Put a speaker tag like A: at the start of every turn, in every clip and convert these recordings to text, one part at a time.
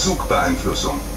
A: Zugbeeinflussung.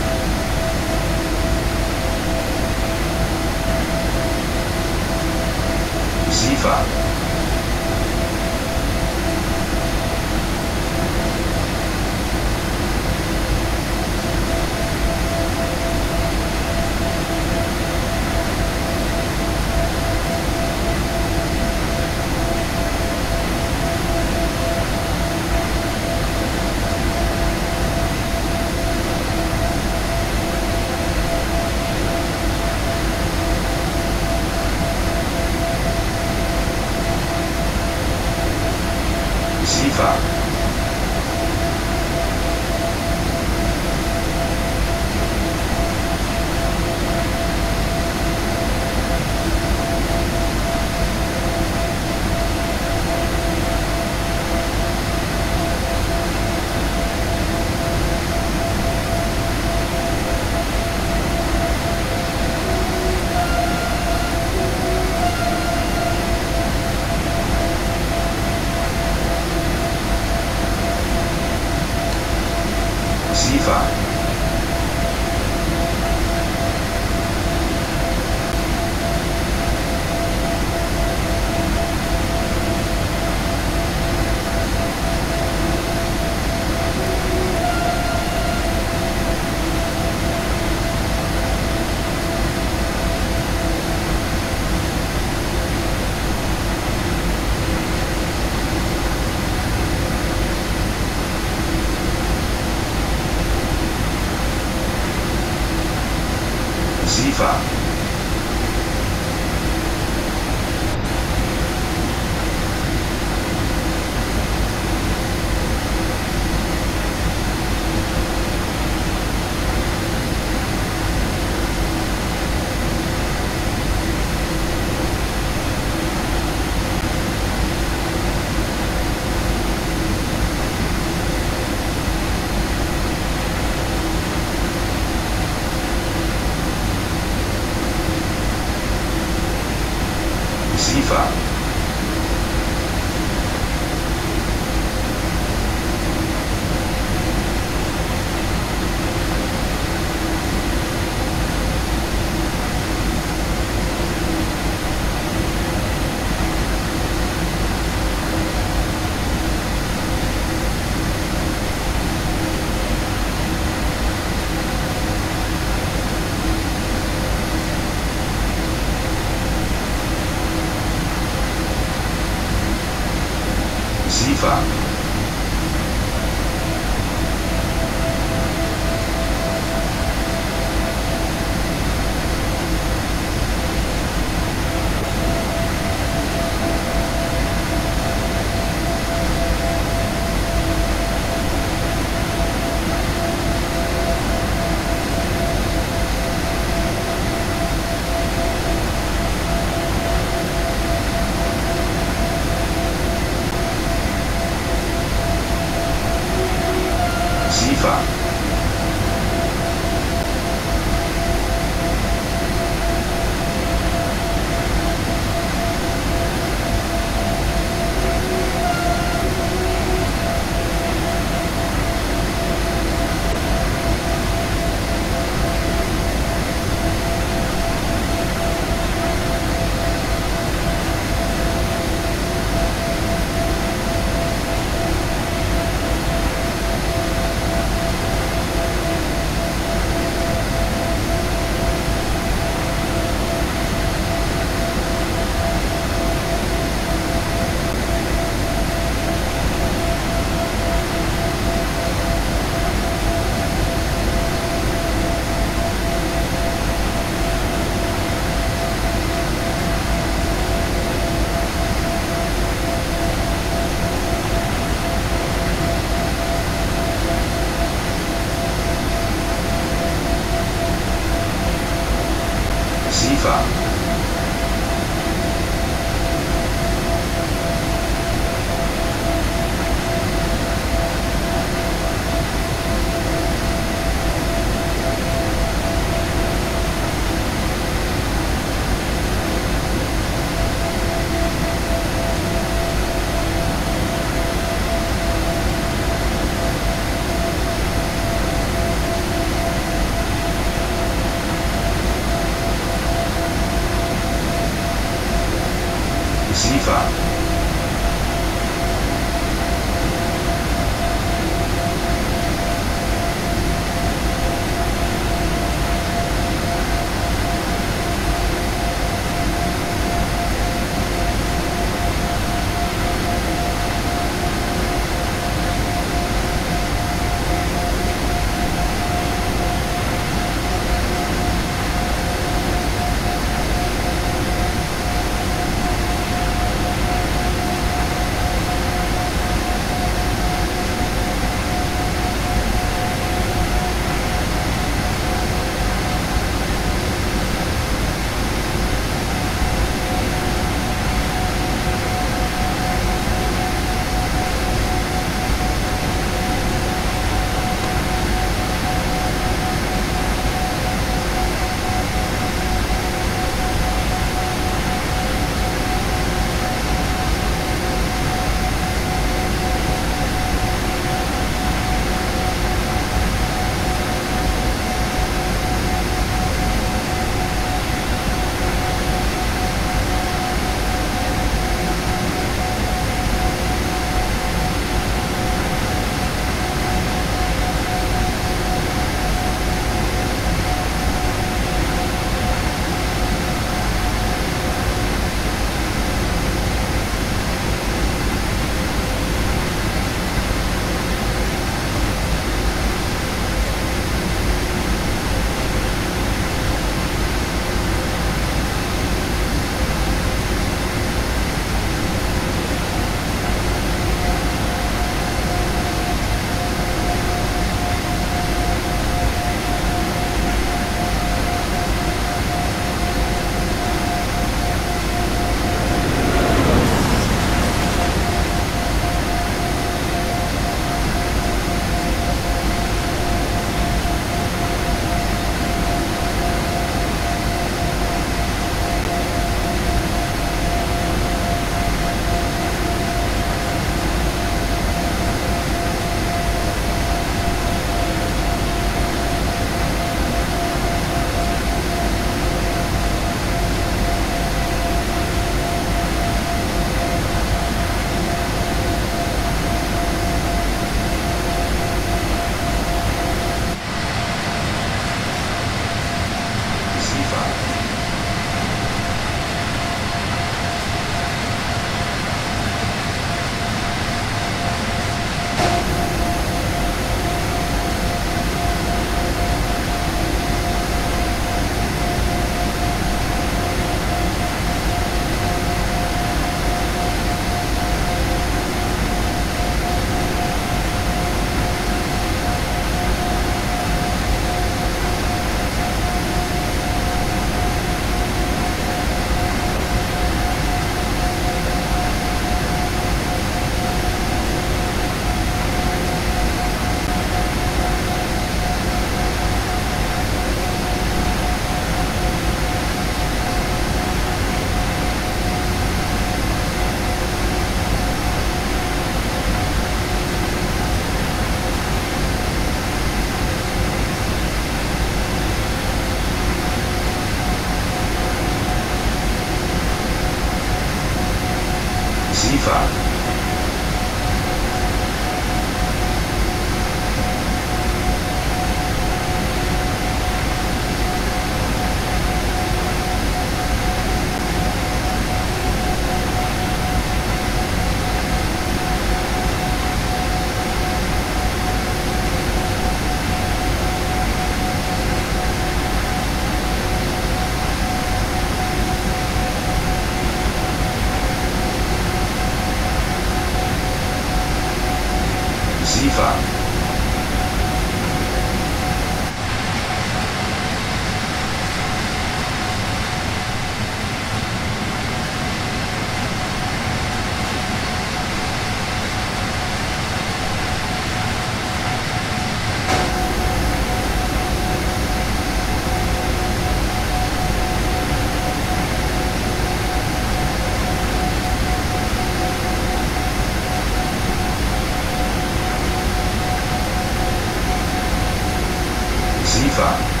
A: 法。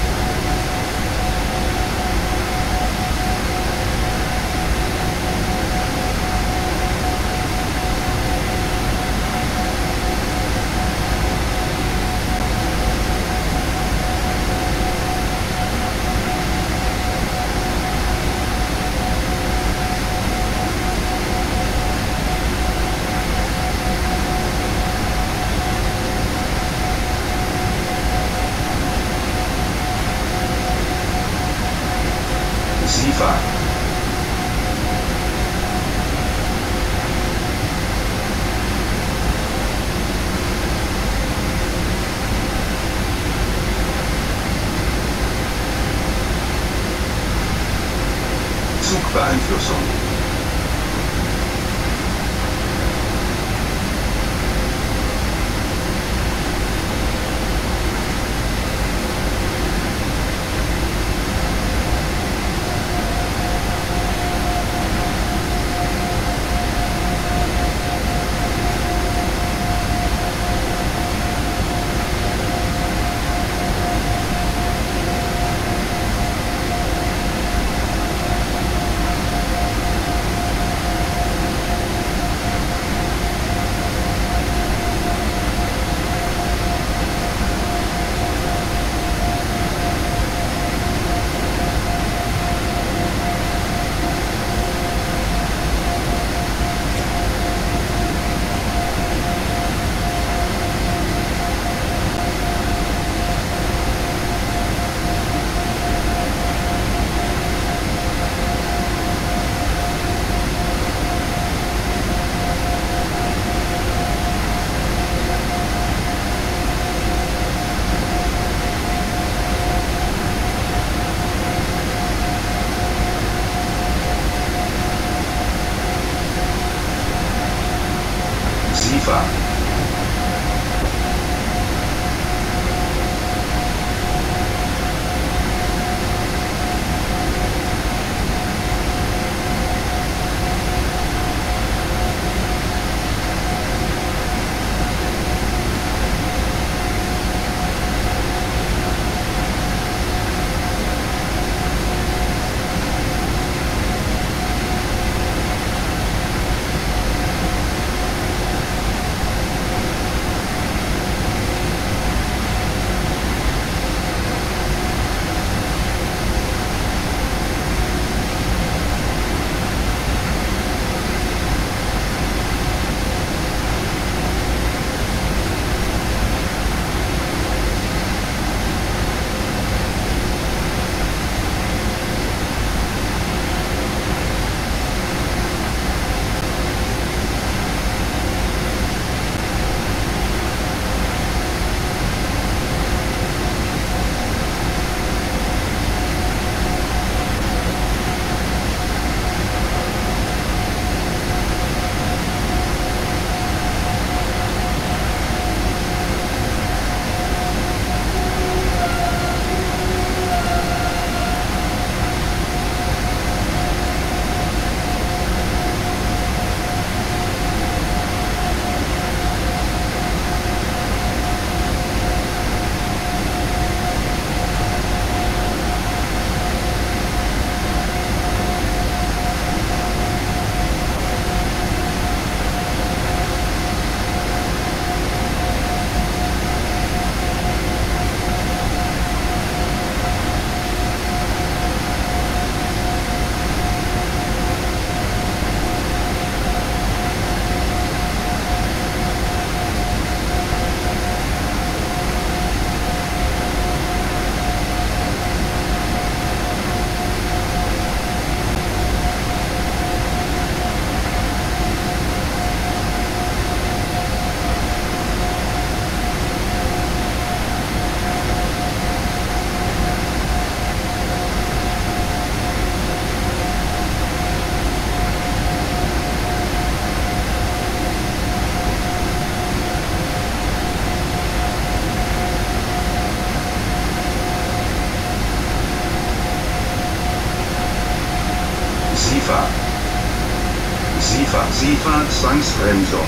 A: Zwangsbremsung.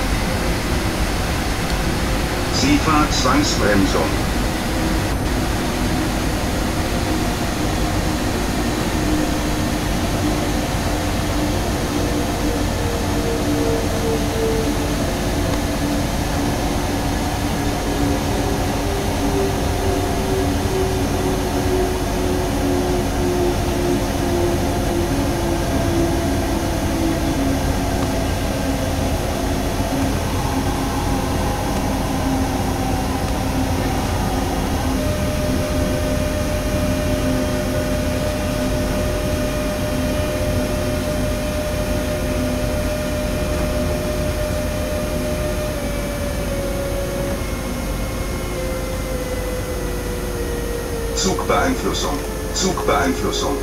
A: SIFA Zwangsbremsung. Zugbeeinflussung. Zugbeeinflussung.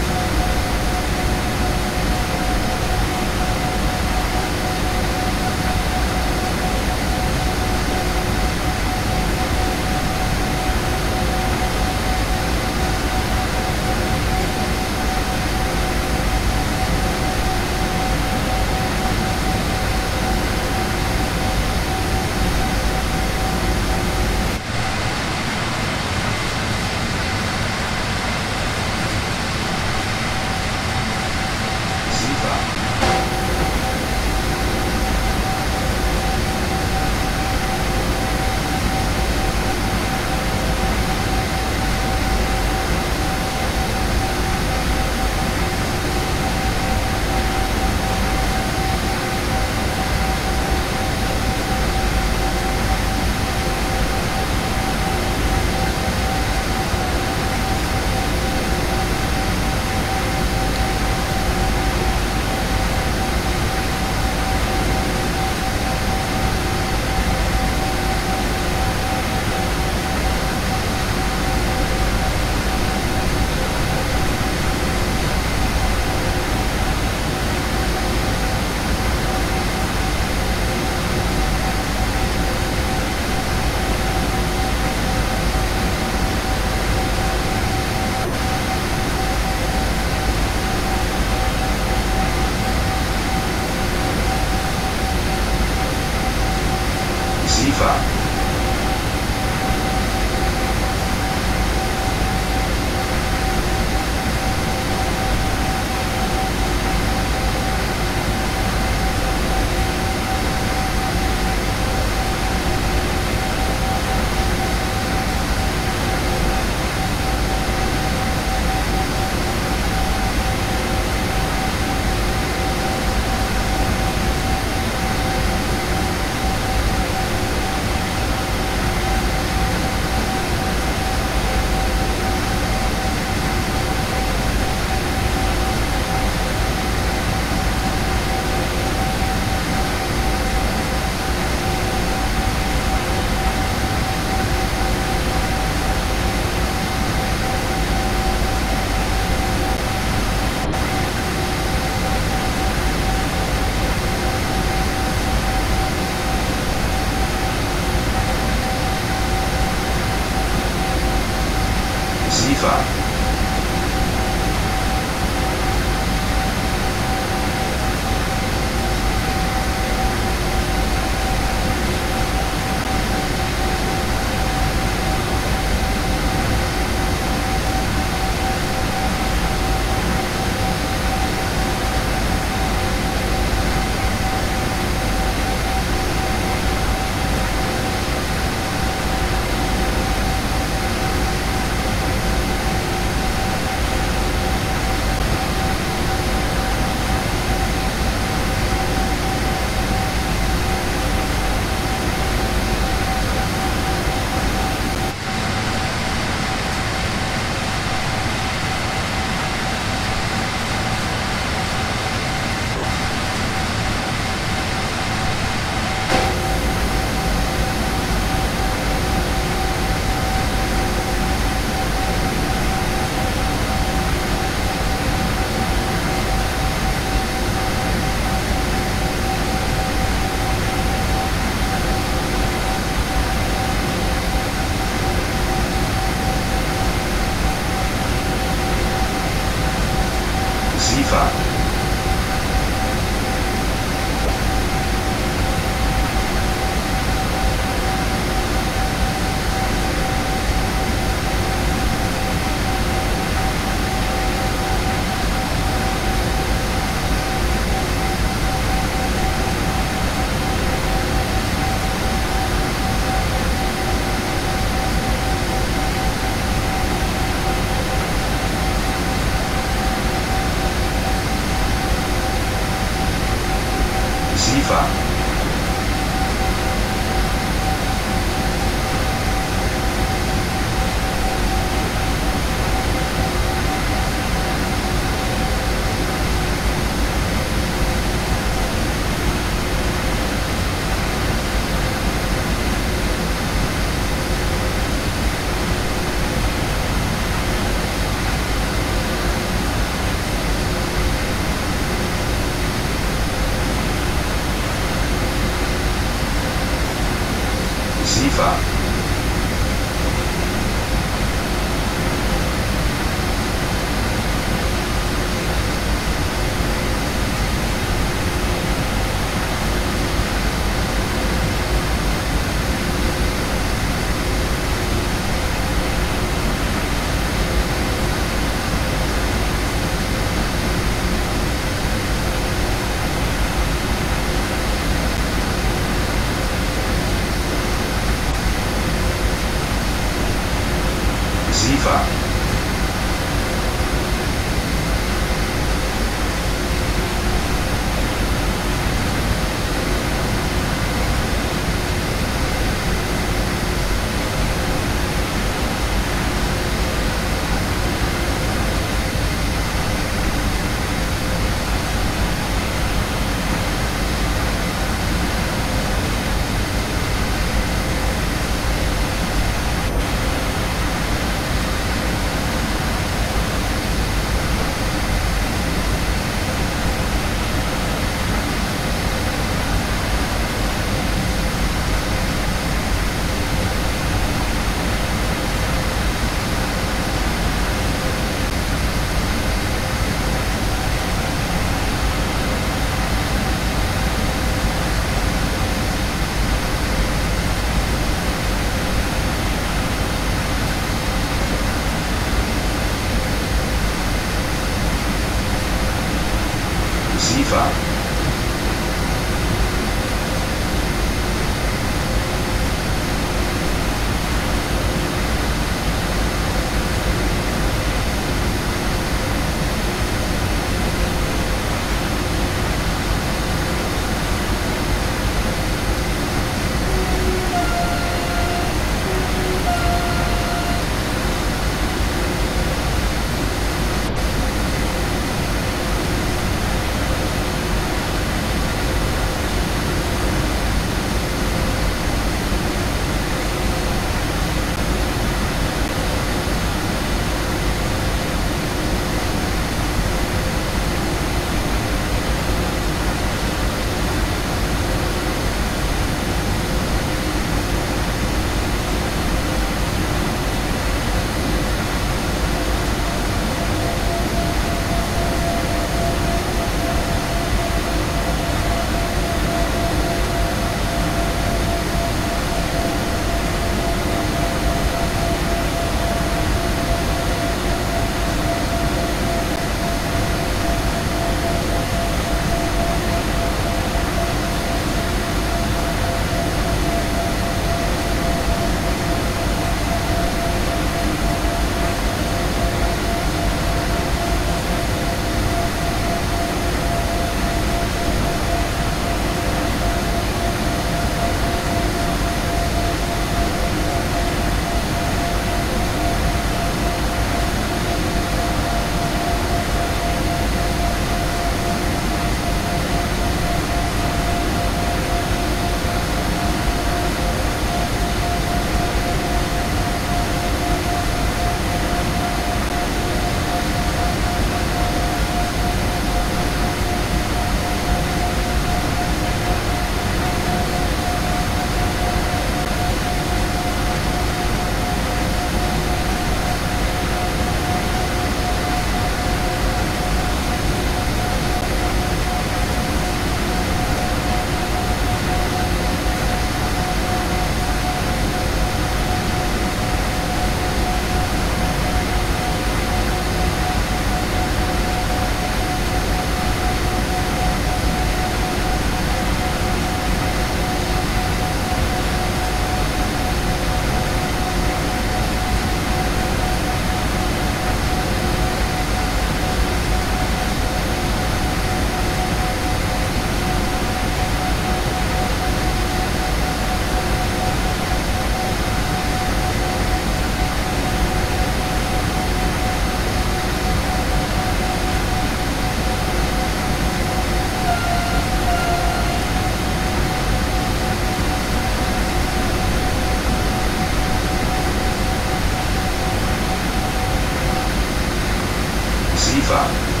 A: 65.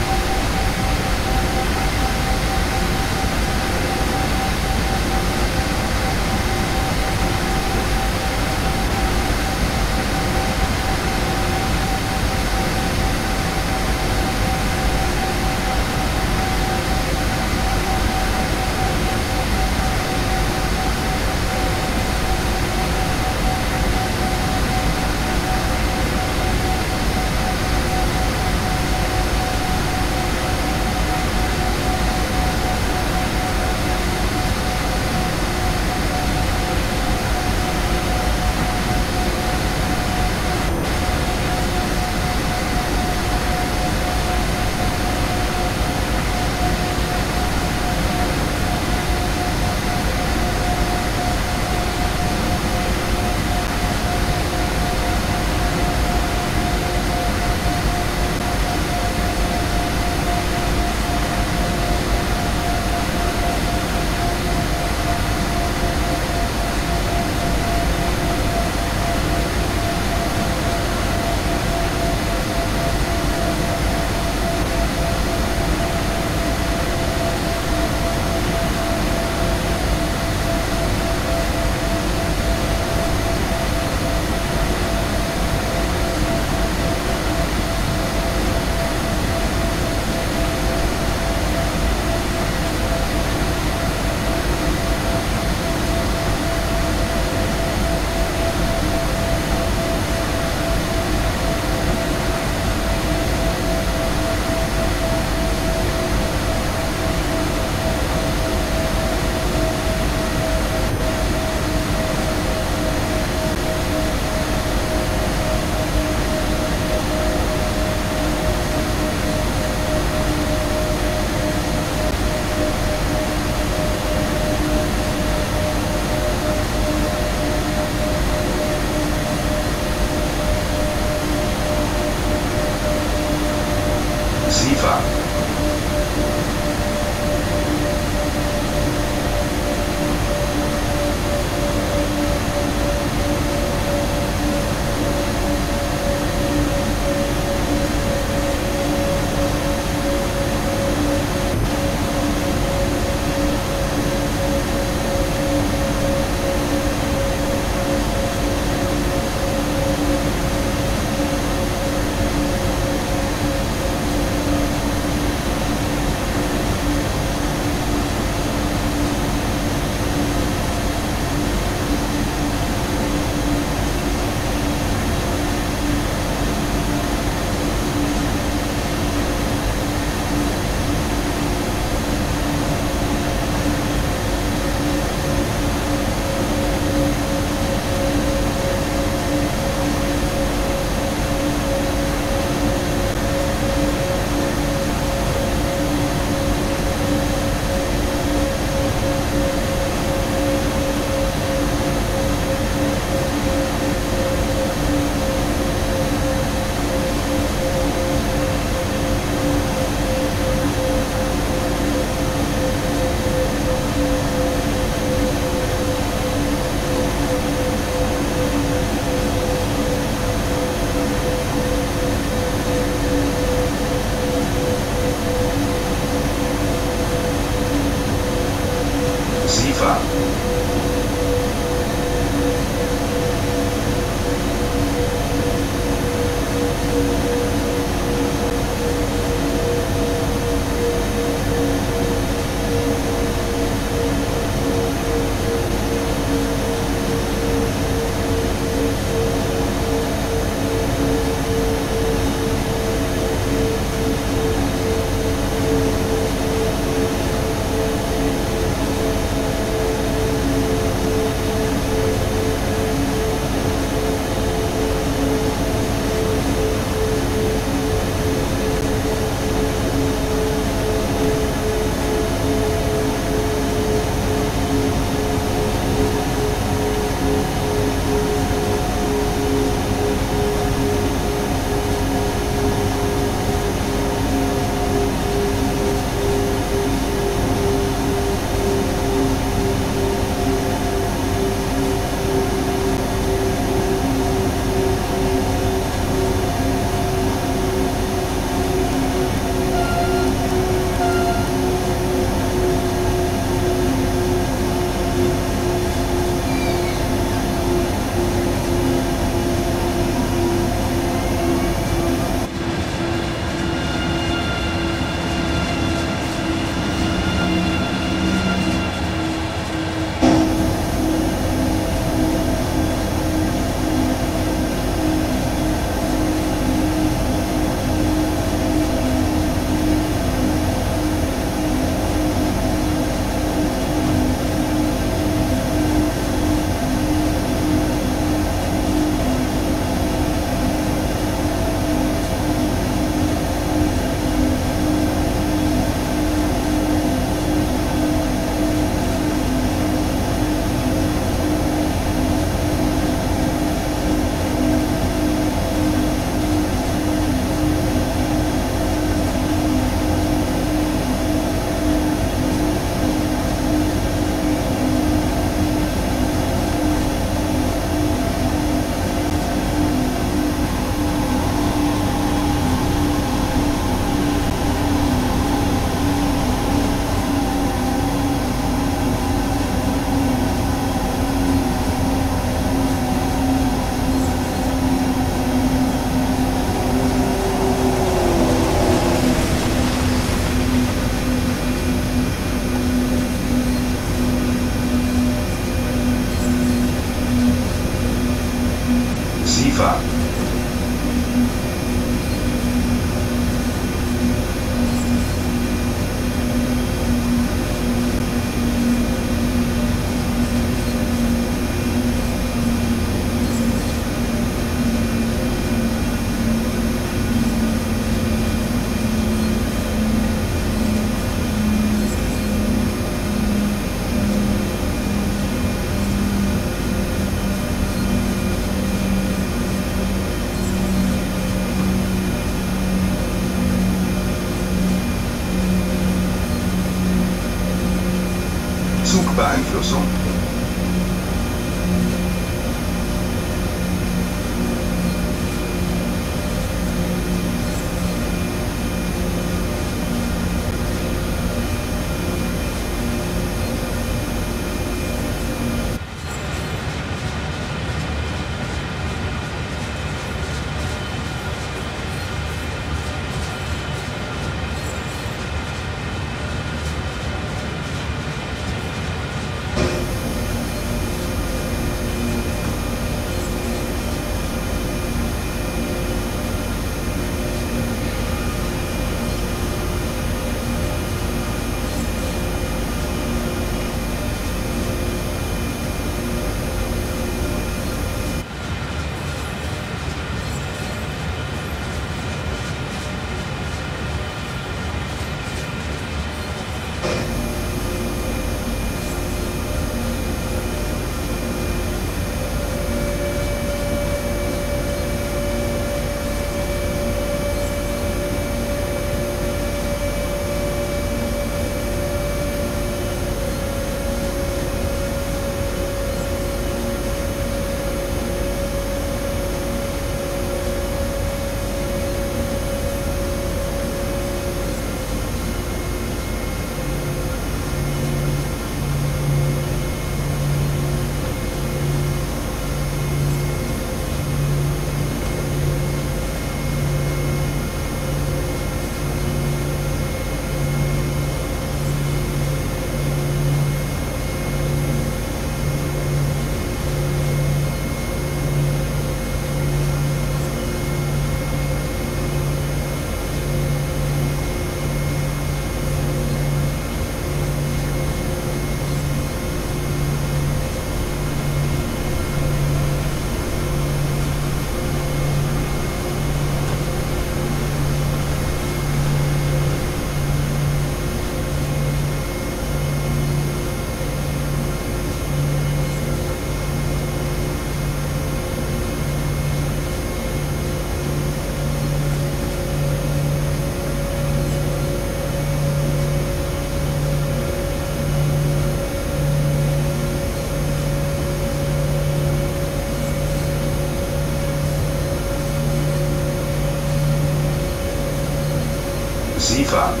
A: Sie fahren.